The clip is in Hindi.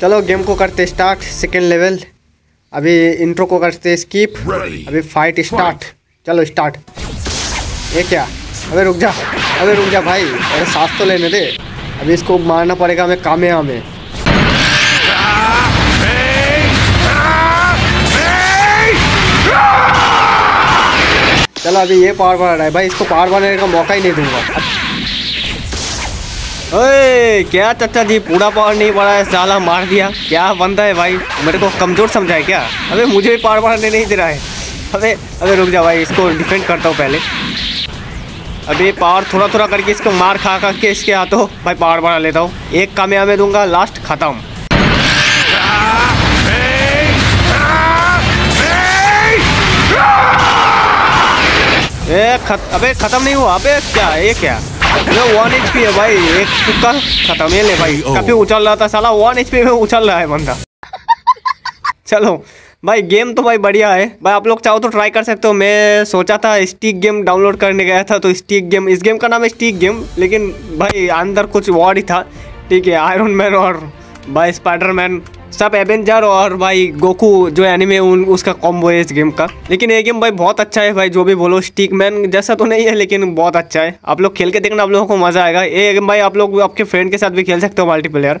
चलो गेम को करते स्टार्ट सेकेंड लेवल अभी इंट्रो को करते स्कीप अभी फाइट स्टार्ट चलो स्टार्ट ये क्या? अबे रुक जा. अबे रुक जा भाई. अरे सांस तो लेने दे. अभी इसको मारना पड़ेगा हमें कामे में चलो अभी ये पावर बढ़ा रहा है. भाई इसको पावर बढ़ाने का मौका ही नहीं दूँगा. ओए, क्या चाचा जी, पूरा पावर नहीं पड़ा है, साला मार दिया। क्या बंदा है भाई? मेरे को कमज़ोर समझा है क्या? अबे, मुझे भी पावर बढ़ाने नहीं दे रहा है। अबे अबे, रुक जा भाई, इसको डिफेंड करता हूँ पहले। अभी पावर थोड़ा थोड़ा करके इसको मार खा खा के इसके हाथों, भाई पावर बढ़ा लेता हूँ। एक कामयाबी दूँगा लास्ट खत्म। अबे, खत्म नहीं हुआ। अबे, क्या, ये क्या? अबे वन एच है भाई एक तुक्का खत्म ले भाई। काफ़ी उछल रहा था साला वन एच में उछल रहा है बंदा। चलो भाई गेम तो भाई बढ़िया है। भाई आप लोग चाहो तो ट्राई कर सकते हो। मैं सोचा था स्टिक गेम डाउनलोड करने गया था तो स्टिक गेम इस गेम का नाम है स्टिक गेम लेकिन भाई अंदर कुछ वर्ड ही था। ठीक है आयरन मैन और भाई स्पाइडरमैन सब एवेंजर और भाई गोकू जो एनिमे उन, उसका कॉम्बो है इस गेम का। लेकिन ये गेम भाई बहुत अच्छा है भाई, जो भी बोलो स्टिक मैन जैसा तो नहीं है, लेकिन बहुत अच्छा है। आप लोग खेल के देखना, आप लोगों को मज़ा आएगा। ये गेम भाई आप लोग, आपके फ्रेंड के साथ भी खेल सकते हो मल्टीप्लेयर